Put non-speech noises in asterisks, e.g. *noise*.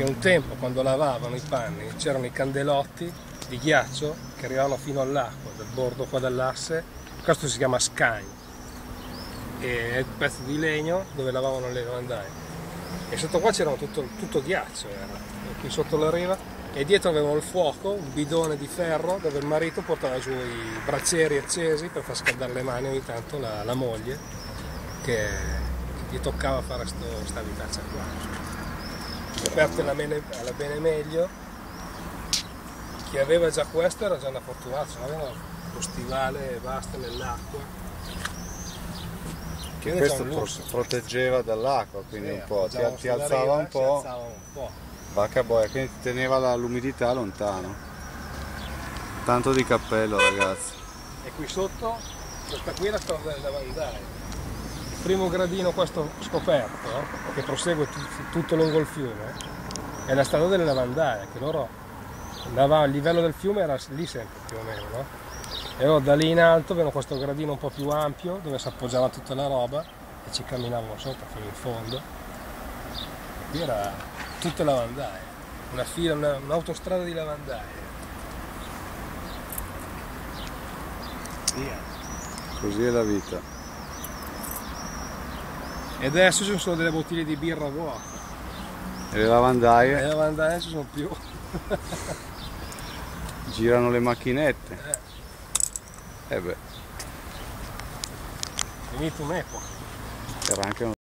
che un tempo quando lavavano i panni c'erano i candelotti di ghiaccio che arrivavano fino all'acqua del bordo qua dell'asse, questo si chiama scagno, è il pezzo di legno dove lavavano le lavandaie. E sotto qua c'era tutto, tutto ghiaccio, era. qui sotto la riva, e dietro avevano il fuoco, un bidone di ferro dove il marito portava giù i braccieri accesi per far scaldare le mani ogni tanto la, la moglie che gli toccava fare questa vitaccia qua aperte alla bene, alla bene meglio chi aveva già questo era già una fortunata aveva lo stivale e basta nell'acqua. Che questo pro proteggeva dall'acqua quindi sì, un po' ti, ti alzava, un po', alzava un po' vacca boia quindi ti teneva l'umidità lontano. Tanto di cappello ragazzi. E qui sotto questa qui è la strada delle lavandaie primo gradino questo scoperto che prosegue tutto lungo il fiume è la strada delle lavandaie che loro andavano il livello del fiume era lì sempre più o meno no? e ora da lì in alto avevano questo gradino un po' più ampio dove si appoggiava tutta la roba e ci camminavano sopra fino in fondo. Qui era tutte lavandaie una fila, un'autostrada di lavandaie. Via. Così è la vita e adesso ci sono delle bottiglie di birra vuote. E le lavandaie? E le lavandaie ci sono più. *laughs* Girano le macchinette. Eh. eh beh. Finito un'epoca. Era anche un